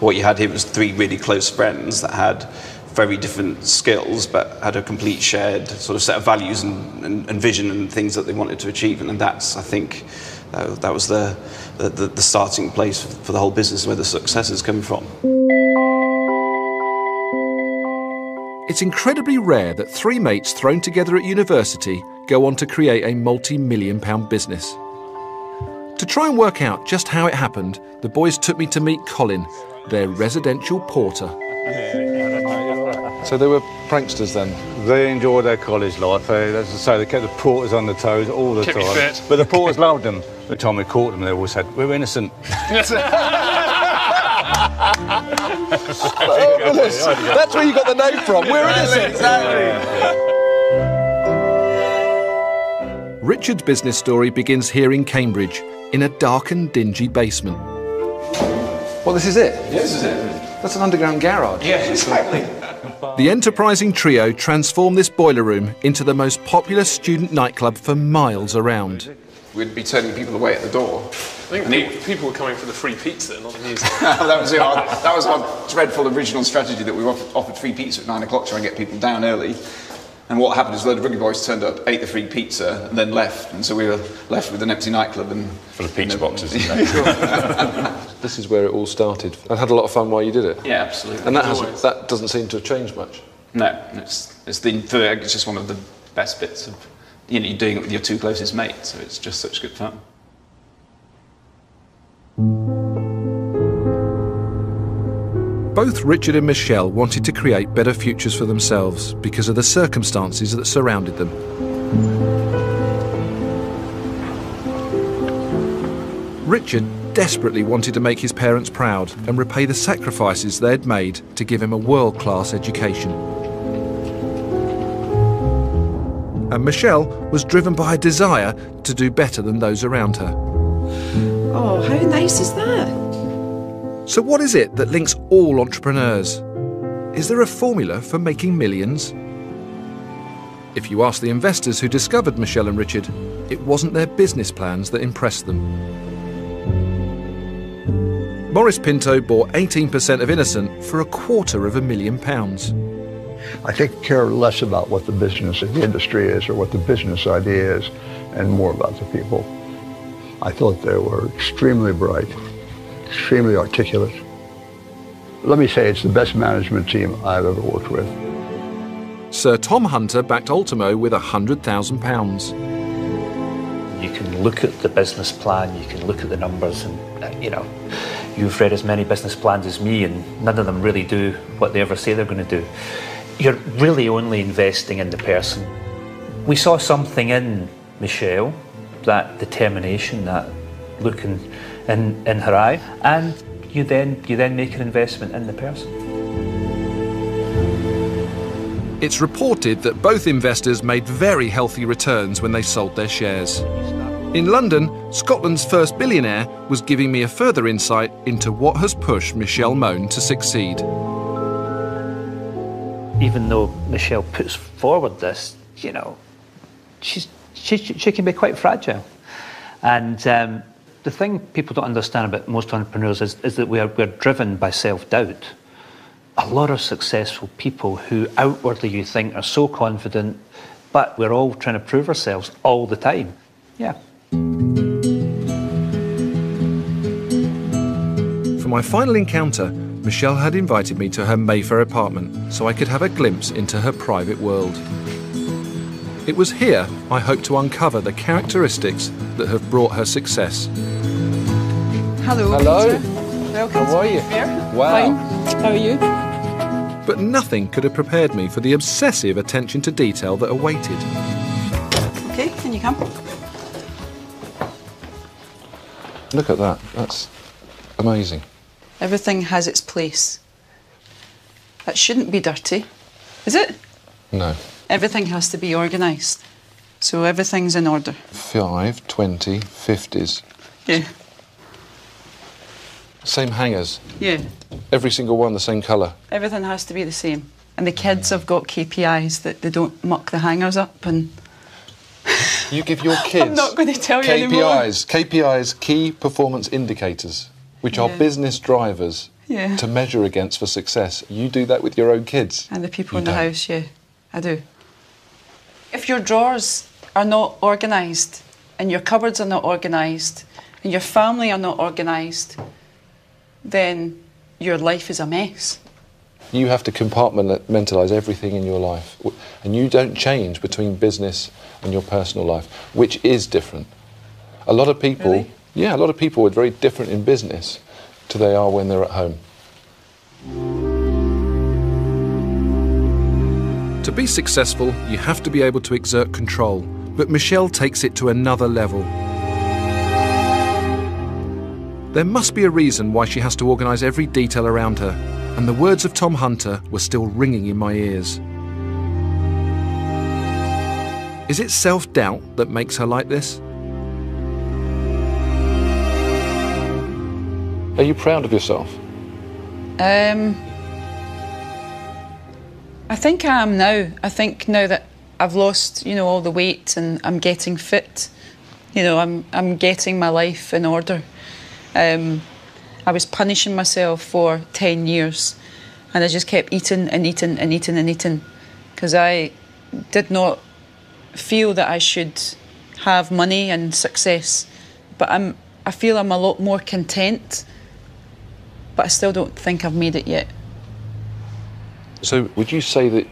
What you had here was three really close friends that had very different skills, but had a complete shared sort of set of values and, and, and vision and things that they wanted to achieve. And that's, I think, uh, that was the, the, the starting place for, the whole business, where the success has come from. It's incredibly rare that three mates thrown together at university go on to create a multi million pound business. To try and work out just how it happened, the boys took me to meet Colin, their residential porter. So they were pranksters then? They enjoyed their college life. They, as I say, they kept the porters on the toes all the Kept time. But the porters *laughs* loved them. Every time we caught them, they always said, "We're innocent." Marvellous. *laughs* *laughs* That's where you got the name from. We're innocent. Richard's business story begins here in Cambridge, in a dark and dingy basement. Well, this is it. Yeah, this is it. That's an underground garage. Yeah, exactly. The enterprising trio transformed this boiler room into the most popular student nightclub for miles around. We'd be turning people away at the door. I think people, people were coming for the free pizza, not the music. *laughs* that was our, that was our dreadful original strategy that we offered, offered free pizza at nine o'clock to try and get people down early. And what happened is a load of rugby boys turned up, ate the free pizza, and then left. And so we were left with an empty nightclub and full of pizza boxes. *laughs* This is where it all started. I had a lot of fun while you did it. Yeah, absolutely. And that hasn't, that doesn't seem to have changed much. No, it's it's the it's just one of the best bits of you know you're doing it with your two closest mates, so it's just such good fun. Both Richard and Michelle wanted to create better futures for themselves because of the circumstances that surrounded them. Richard desperately wanted to make his parents proud and repay the sacrifices they had made to give him a world class education. And Michelle was driven by a desire to do better than those around her. Oh, how nice is that? So, what is it that links all entrepreneurs? Is there a formula for making millions? If you ask the investors who discovered Michelle and Richard, it wasn't their business plans that impressed them. Maurice Pinto bought 18% of Innocent for a quarter of a million pounds. I think care less about what the business of the industry is or what the business idea is and more about the people. I thought they were extremely bright, extremely articulate. Let me say it's the best management team I've ever worked with. Sir Tom Hunter backed Ultimo with £100,000. You can look at the business plan, you can look at the numbers, and uh, you know, you've read as many business plans as me, and none of them really do what they ever say they're going to do. You're really only investing in the person. We saw something in Michelle, that determination, that look in, in, in her eye, and you then you then make an investment in the person. It's reported that both investors made very healthy returns when they sold their shares. In London, Scotland's first billionaire was giving me a further insight into what has pushed Michelle Mone to succeed. Even though Michelle puts forward this, you know, she's, she, she can be quite fragile. And um, the thing people don't understand about most entrepreneurs is, is that we are, we're driven by self doubt. A lot of successful people who outwardly you think are so confident, but we're all trying to prove ourselves all the time. Yeah. For my final encounter, Michelle had invited me to her Mayfair apartment so I could have a glimpse into her private world. It was here I hoped to uncover the characteristics that have brought her success. Hello. Hello. Peter. Welcome How to are you? Mayfair. Wow. Fine. How are you? But nothing could have prepared me for the obsessive attention to detail that awaited. Okay, can you come? Look at that. That's amazing. Everything has its place. That shouldn't be dirty, is it? No. Everything has to be organised. So everything's in order. 5, 20, 50s. Yeah. Same hangers. Yeah. Every single one the same colour. Everything has to be the same. And the kids have got KPIs that they don't muck the hangers up and *laughs* You give your kids I'm not going to tell you anymore. KPIs. KPIs, key performance indicators, which are business drivers Yeah. to measure against for success. You do that with your own kids. And the people You in the don't. house, yeah, I do. If your drawers are not organised, and your cupboards are not organised, and your family are not organised, then your life is a mess. You have to compartmentalize everything in your life. And you don't change between business and your personal life, which is different. A lot of people, yeah, a lot of people are very different in business to they are when they're at home. To be successful, you have to be able to exert control. But Michelle takes it to another level. There must be a reason why she has to organise every detail around her, and the words of Tom Hunter were still ringing in my ears. Is it self doubt that makes her like this? Are you proud of yourself? Um, I think I am now. I think now that I've lost, you know, all the weight and I'm getting fit, you know, I'm I'm getting my life in order. Um, I was punishing myself for ten years, and I just kept eating and eating and eating and eating, because I did not feel that I should have money and success. But I'm I feel I'm a lot more content, but I still don't think I've made it yet. So, would you say that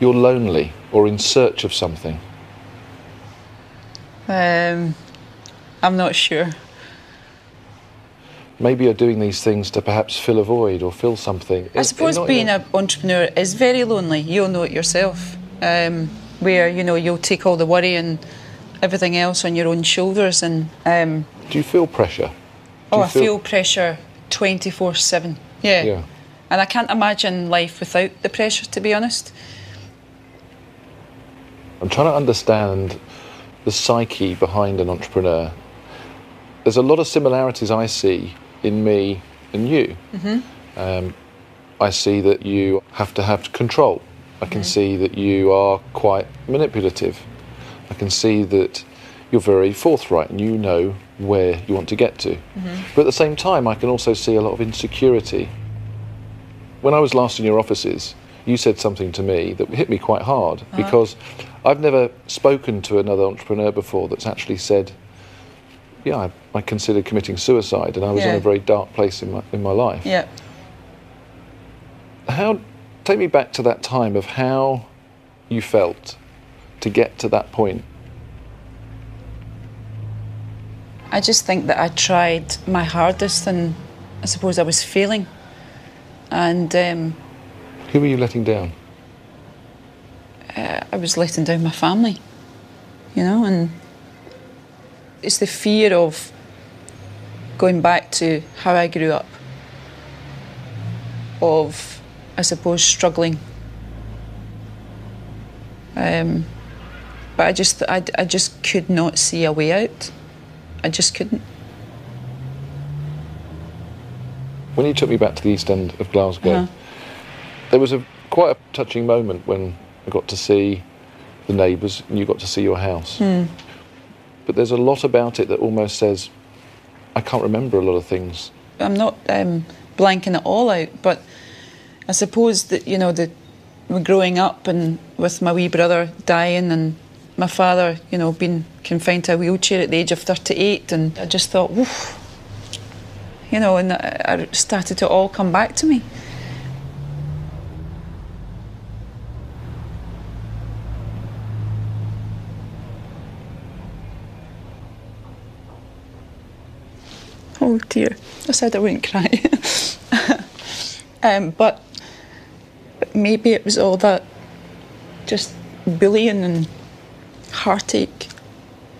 you're lonely or in search of something? Um, I'm not sure. Maybe you're doing these things to perhaps fill a void or fill something. I suppose being an entrepreneur is very lonely. You'll know it yourself. Um, where you know you'll take all the worry and everything else on your own shoulders. And um, Do you feel pressure? Do oh, I feel pressure twenty four seven. Yeah. Yeah. And I can't imagine life without the pressure. To be honest. I'm trying to understand the psyche behind an entrepreneur. There's a lot of similarities I see in me and you. hmm Um, I see that you have to have control. I can see that you are quite manipulative. I can see that you're very forthright and you know where you want to get to. But at the same time, I can also see a lot of insecurity. When I was last in your offices, you said something to me that hit me quite hard Uh-huh. because I've never spoken to another entrepreneur before that's actually said, Yeah, I, I considered committing suicide and I was in a very dark place in my, in my life. Yeah. How, take me back to that time of how you felt to get to that point. I just think that I tried my hardest, and I suppose I was failing. And um, Who were you letting down? uh, I was letting down my family, you know, and it's the fear of going back to how I grew up, of, I suppose, struggling. Um, but I just, I, I just could not see a way out. I just couldn't. When you took me back to the East End of Glasgow, Uh-huh. there was a quite a touching moment when I got to see the neighbours and you got to see your house. Hmm. But there's a lot about it that almost says, I can't remember a lot of things. I'm not um, blanking it all out, but I suppose that you know the we're growing up and with my wee brother dying and my father, you know, being confined to a wheelchair at the age of 38, and I just thought, woof, you know, and I I started to all come back to me. Oh dear, I said I wouldn't cry. *laughs* um, but, but maybe it was all that just bullying and heartache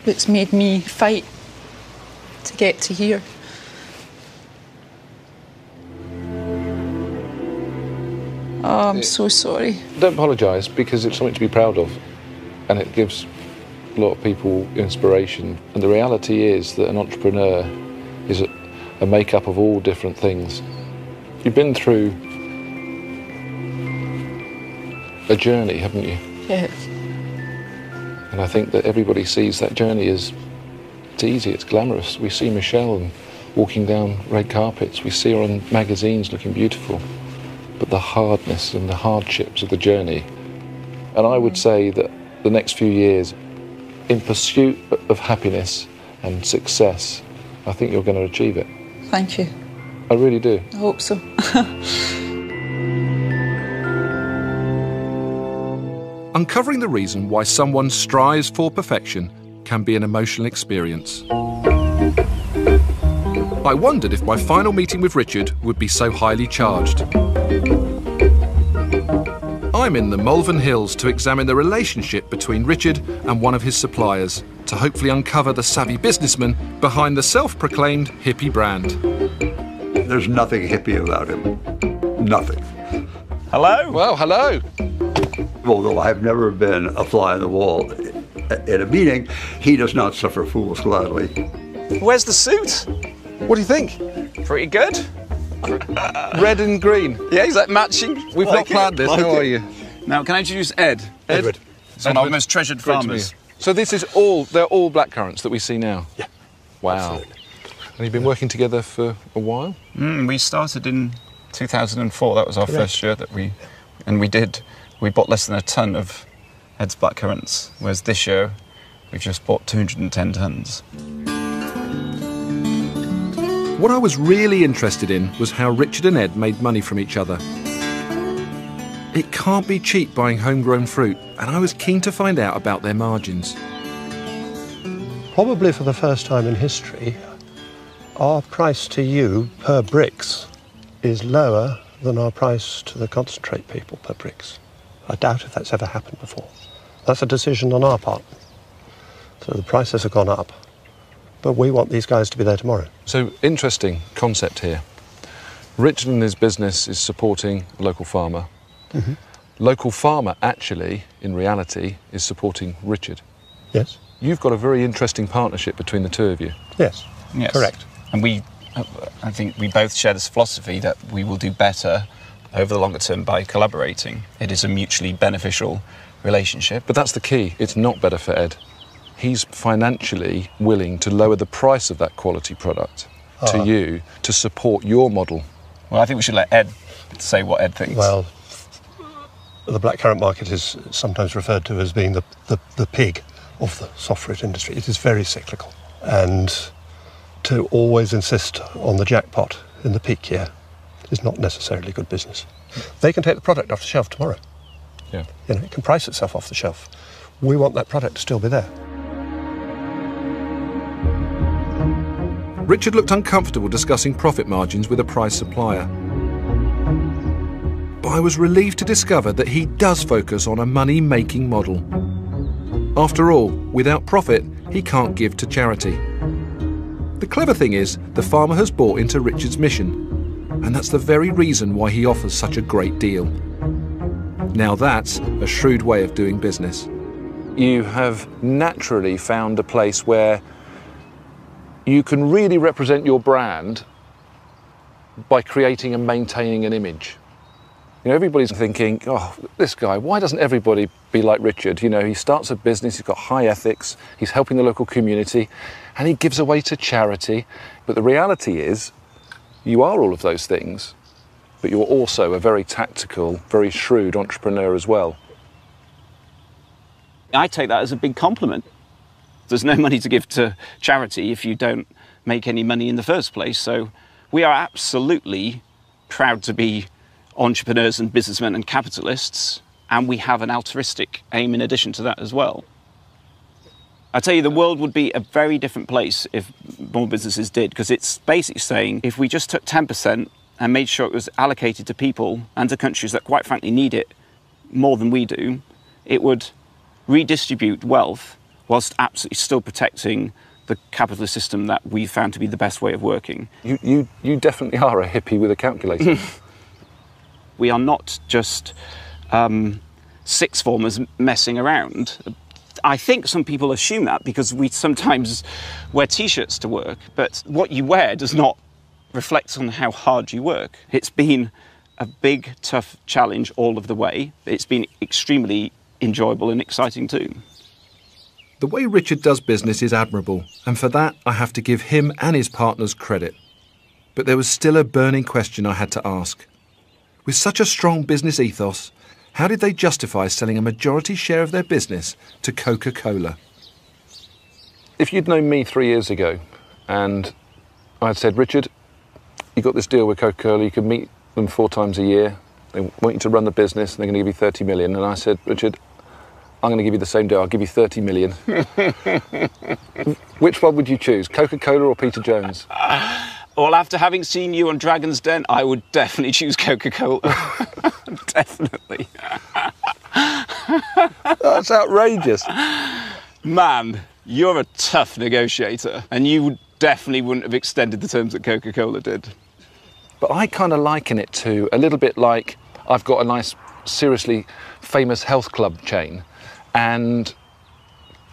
that's made me fight to get to here. Oh, I'm so sorry. Don't apologise because it's something to be proud of and it gives a lot of people inspiration. And the reality is that an entrepreneur is a, a make-up of all different things. You've been through a journey, haven't you? Yes. And I think that everybody sees that journey as it's easy, it's glamorous. We see Michelle and walking down red carpets. We see her on magazines looking beautiful. But the hardness and the hardships of the journey. And I would say that the next few years, in pursuit of happiness and success, I think you're going to achieve it. Thank you. I really do. I hope so. *laughs* Uncovering the reason why someone strives for perfection can be an emotional experience. I wondered if my final meeting with Richard would be so highly charged. I'm in the Malvern Hills to examine the relationship between Richard and one of his suppliers, to hopefully uncover the savvy businessman behind the self proclaimed hippie brand. There's nothing hippie about him. Nothing. Hello? Well, hello. Although I've never been a fly on the wall in a meeting, he does not suffer fools gladly. Where's the suit? What do you think? Pretty good. Red and green. Yeah, is that matching? We've not planned this. How are you? Now, can I introduce Ed? Edward. It's one of our most treasured farmers. So this is all, they're all black currants that we see now? Yeah. Wow. And you've been working together for a while? Mm, we started in 2004. That was our Correct. first year that we, and we did. We bought less than a ton of Ed's black currants, whereas this year we've just bought 210 tons. What I was really interested in was how Richard and Ed made money from each other. It can't be cheap buying homegrown fruit, and I was keen to find out about their margins. Probably for the first time in history, our price to you per brix is lower than our price to the concentrate people per brix. I doubt if that's ever happened before. That's a decision on our part. So the prices have gone up, but we want these guys to be there tomorrow. So, interesting concept here. Richard and his business is supporting a local farmer. Mhm. Local farmer, actually, in reality, is supporting Richard. Yes. You've got a very interesting partnership between the two of you. Yes. Yes. Correct. And we, uh, I think we both share this philosophy that we will do better over the longer term by collaborating. It is a mutually beneficial relationship. But that's the key. It's not better for Ed. He's financially willing to lower the price of that quality product to Ah. you to support your model. Well, I think we should let Ed say what Ed thinks. Well, the black currant market is sometimes referred to as being the, the, the pig of the soft fruit industry. It is very cyclical. And to always insist on the jackpot in the peak year is not necessarily good business. They can take the product off the shelf tomorrow. Yeah. You know, it can price itself off the shelf. We want that product to still be there. Richard looked uncomfortable discussing profit margins with a prize supplier. But I was relieved to discover that he does focus on a money making model. After all, without profit, he can't give to charity. The clever thing is, the farmer has bought into Richard's mission, and that's the very reason why he offers such a great deal. Now that's a shrewd way of doing business. You have naturally found a place where you can really represent your brand by creating and maintaining an image. You know, everybody's thinking, oh, this guy, why doesn't everybody be like Richard? You know, he starts a business, he's got high ethics, he's helping the local community, and he gives away to charity. But the reality is, you are all of those things, but you're also a very tactical, very shrewd entrepreneur as well. I take that as a big compliment. There's no money to give to charity if you don't make any money in the first place. So we are absolutely proud to be entrepreneurs and businessmen and capitalists, and we have an altruistic aim in addition to that as well. I tell you, the world would be a very different place if more businesses did, because it's basically saying if we just took 10% and made sure it was allocated to people and to countries that quite frankly need it more than we do, it would redistribute wealth whilst absolutely still protecting the capitalist system that we found to be the best way of working. You, you, you definitely are a hippie with a calculator. *laughs* we are not just um, six formers messing around. I think some people assume that because we sometimes wear t shirts to work, but what you wear does not reflect on how hard you work. It's been a big, tough challenge all of the way. It's been extremely enjoyable and exciting too. The way Richard does business is admirable, and for that I have to give him and his partners credit. But there was still a burning question I had to ask. With such a strong business ethos, how did they justify selling a majority share of their business to Coca Cola? if you'd known me three years ago and I'd said, Richard, you got this deal with Coca Cola, you can meet them four times a year, they want you to run the business, and they're going to give you 30 million. And I said, Richard, I'm going to give you the same deal, I'll give you 30 million. Which one would you choose, Coca Cola or Peter Jones? Well, after having seen you on Dragon's Den, I would definitely choose Coca Cola. *laughs* definitely. That's outrageous. Man, You're a tough negotiator, and you definitely wouldn't have extended the terms that Coca Cola did. But I kind of liken it to a little bit like I've got a nice, seriously famous health club chain, and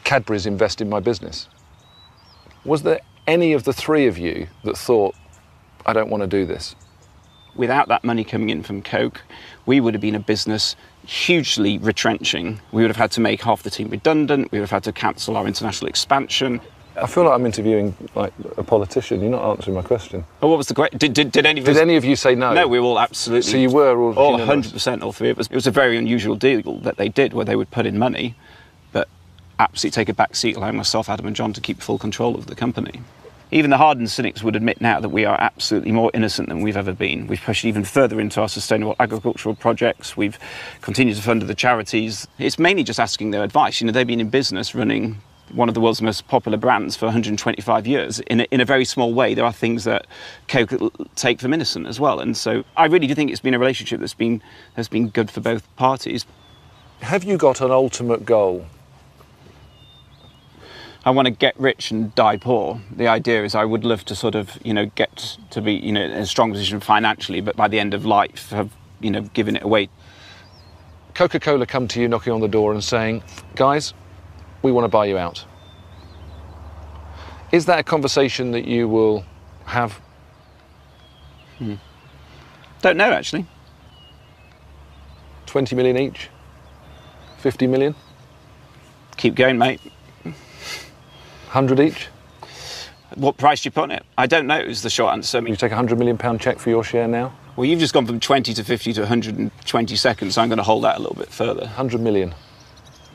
Cadbury's invest in my business. Was there any of the three of you that thought, I don't want to do this? Without that money coming in from Coke, we would have been a business hugely retrenching. We would have had to make half the team redundant. We would have had to cancel our international expansion. I feel like I'm interviewing like a politician. You're not answering my question. Oh, what was the great? Did, did, did any of Did us- any of you say no? No, we were all absolutely. So you were all all unanimous? 100%, all three of us. It was a very unusual deal that they did, where they would put in money, but absolutely take a back seat, allowing myself, Adam, and Jon to keep full control of the company. Even the hardened cynics would admit now that we are absolutely more innocent than we've ever been. We've pushed even further into our sustainable agricultural projects. We've continued to fund the charities. It's mainly just asking their advice. You know, they've been in business running one of the world's most popular brands for 125 years. In a, in a very small way, there are things that Coke take from innocent as well. And so I really do think it's been a relationship that's been, has been good for both parties. Have you got an ultimate goal? I want to get rich and die poor. The idea is I would love to sort of, you know, get to be, you know, in a strong position financially, but by the end of life have, you know, given it away. Coca Cola come to you knocking on the door and saying, guys, we want to buy you out. Is that a conversation that you will have? Hmm. Don't know, actually. 20 million each? 50 million? Keep going, mate. 100 each? What price do you put on it? I don't know, is the short answer. I mean, You take a 100 million pound cheque for your share now? well, you've just gone from 20 to 50 to 120 seconds, so I'm going to hold that a little bit further. 100 million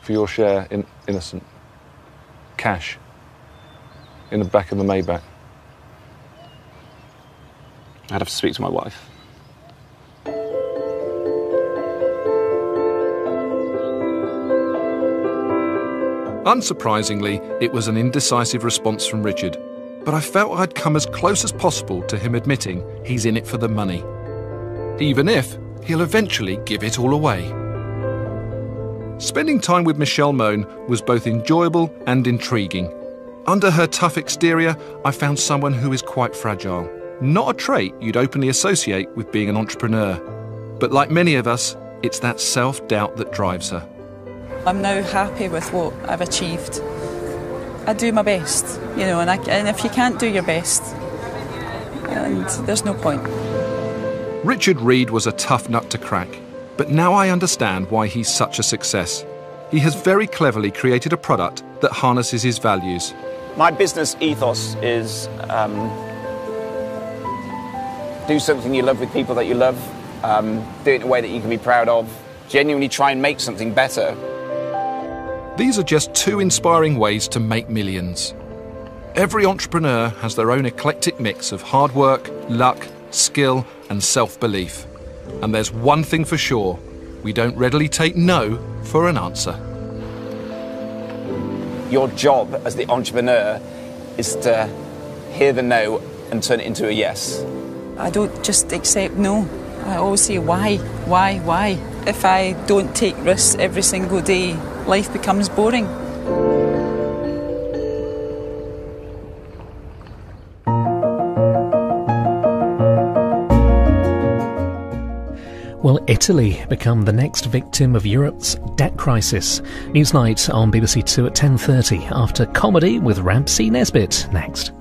for your share in Innocent. Cash. In the back of the Maybach. I'd have to speak to my wife. Unsurprisingly, it was an indecisive response from Richard, but I felt I'd come as close as possible to him admitting he's in it for the money. Even if he'll eventually give it all away. Spending time with Michelle Mone was both enjoyable and intriguing. Under her tough exterior, I found someone who is quite fragile. Not a trait you'd openly associate with being an entrepreneur. But like many of us, it's that self doubt that drives her. I'm now happy with what I've achieved. I do my best, you know, and, I, and if you can't do your best, and there's no point. Richard Reed was a tough nut to crack, but now I understand why he's such a success. He has very cleverly created a product that harnesses his values. My business ethos is um, do something you love with people that you love, um, do it in a way that you can be proud of, genuinely try and make something better. These are just two inspiring ways to make millions. Every entrepreneur has their own eclectic mix of hard work, luck, skill, and self belief. And there's one thing for sure we don't readily take no for an answer. Your job as the entrepreneur is to hear the no and turn it into a yes. I don't just accept no. I always say why, why, why. If I don't take risks every single day, life becomes boring. Will Italy become the next victim of Europe's debt crisis? Newsnight on BBC Two at 10:30 after comedy with Rab C. Nesbitt next.